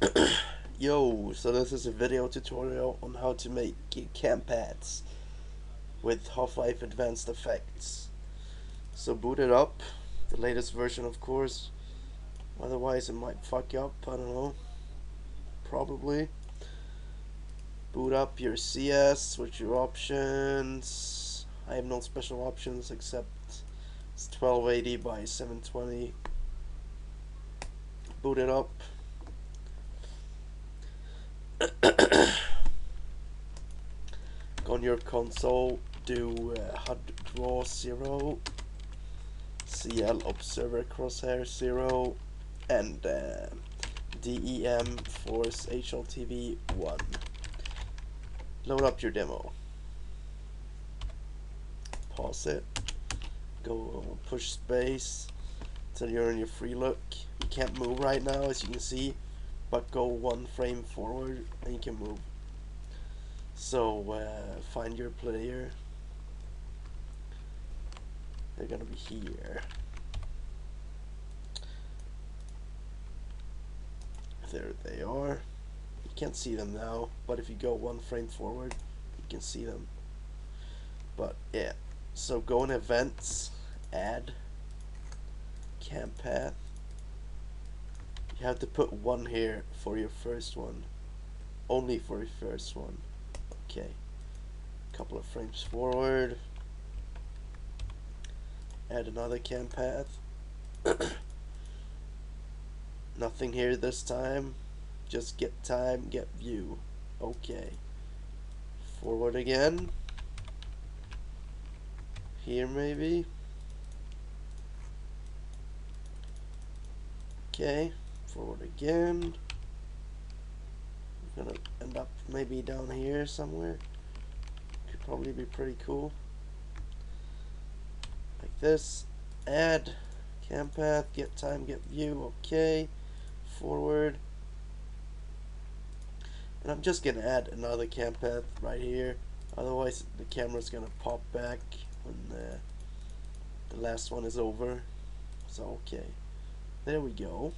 Yo, so this is a video tutorial on how to make cam paths with Half-Life Advanced Effects. So boot it up, the latest version of course, otherwise it might fuck you up, I don't know, probably. Boot up your CS, switch your options, I have no special options except it's 1280 by 720. Boot it up. On your console, do uh, HUD draw 0, CL observer crosshair 0, and uh, DEM force HLTV 1. Load up your demo. Pause it. Go push space until you're in your free look. You can't move right now as you can see, but go one frame forward and you can move. So uh, find your player. They're gonna be here. There they are. You can't see them now, but if you go one frame forward, you can see them. But yeah, so go in events, add, cam path. You have to put one here for your first one. Only for your first one. Okay. Couple of frames forward. Add another cam path. Nothing here this time. Just get time, get view. Okay. Forward again. Here maybe. Okay. Forward again gonna end up maybe down here somewhere. Could probably be pretty cool. Like this. Add cam path, get time, get view, okay. Forward. And I'm just gonna add another cam path right here. Otherwise the camera's gonna pop back when the, the last one is over. So okay. There we go.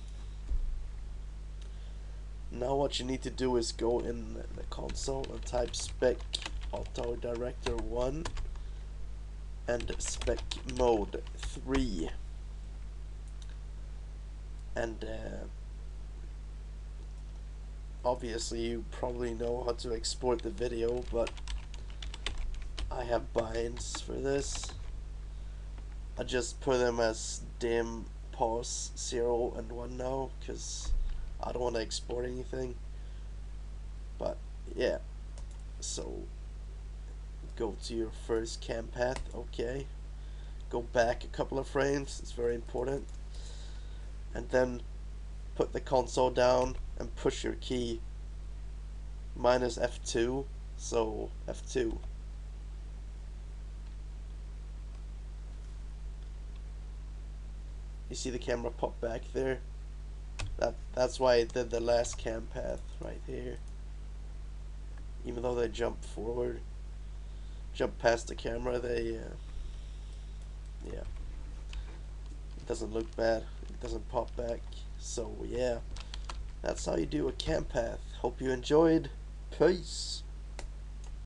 Now what you need to do is go in the console and type spec auto director 1 and spec mode 3 and uh, obviously you probably know how to export the video but I have binds for this. I just put them as dim pause 0 and 1 now because I don't want to export anything but yeah. So go to your first cam path okay. Go back a couple of frames it's very important. And then put the console down and push your key minus F2 so F2 you see the camera pop back there That's why I did the last cam path right here. Even though they jump forward, jump past the camera, they, uh, yeah. It doesn't look bad. It doesn't pop back. So, yeah. That's how you do a cam path. Hope you enjoyed. Peace.